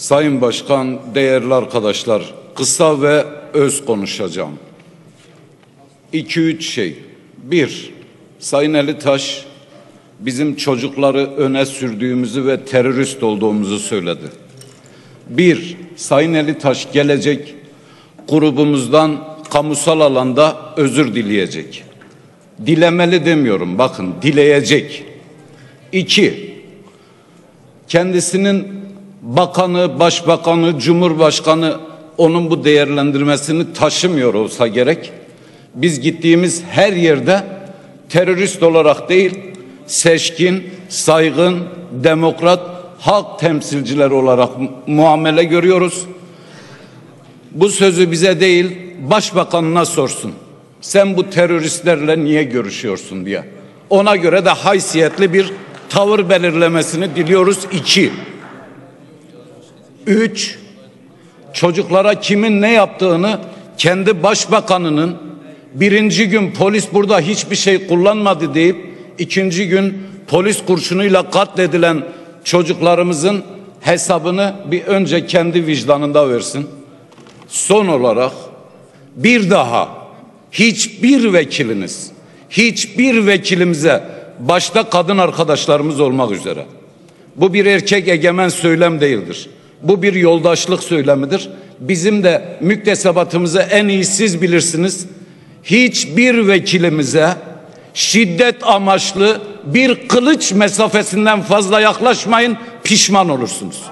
Sayın Başkan, değerli arkadaşlar, kısa ve öz konuşacağım. 2-3 şey. Bir, Sayın Ali Taş bizim çocukları öne sürdüğümüzü ve terörist olduğumuzu söyledi. Bir, Sayın Ali Taş gelecek grubumuzdan kamusal alanda özür dileyecek. Dilemeli demiyorum bakın dileyecek. İki, kendisinin bakanı, başbakanı, cumhurbaşkanı onun bu değerlendirmesini taşımıyor olsa gerek. Biz gittiğimiz her yerde terörist olarak değil, seçkin, saygın, demokrat, halk temsilcileri olarak muamele görüyoruz. Bu sözü bize değil, başbakanına sorsun. Sen bu teröristlerle niye görüşüyorsun diye. Ona göre de haysiyetli bir tavır belirlemesini diliyoruz. İki. Üç. Çocuklara kimin ne yaptığını kendi başbakanının birinci gün polis burada hiçbir şey kullanmadı deyip ikinci gün polis kurşunuyla katledilen çocuklarımızın hesabını bir önce kendi vicdanında versin. Son olarak bir daha hiçbir vekiliniz, hiçbir vekilimize başta kadın arkadaşlarımız olmak üzere bu bir erkek egemen söylem değildir. Bu bir yoldaşlık söylemidir. Bizim de müktesebatımızı en iyi siz bilirsiniz. Hiçbir vekilimize şiddet amaçlı bir kılıç mesafesinden fazla yaklaşmayın pişman olursunuz.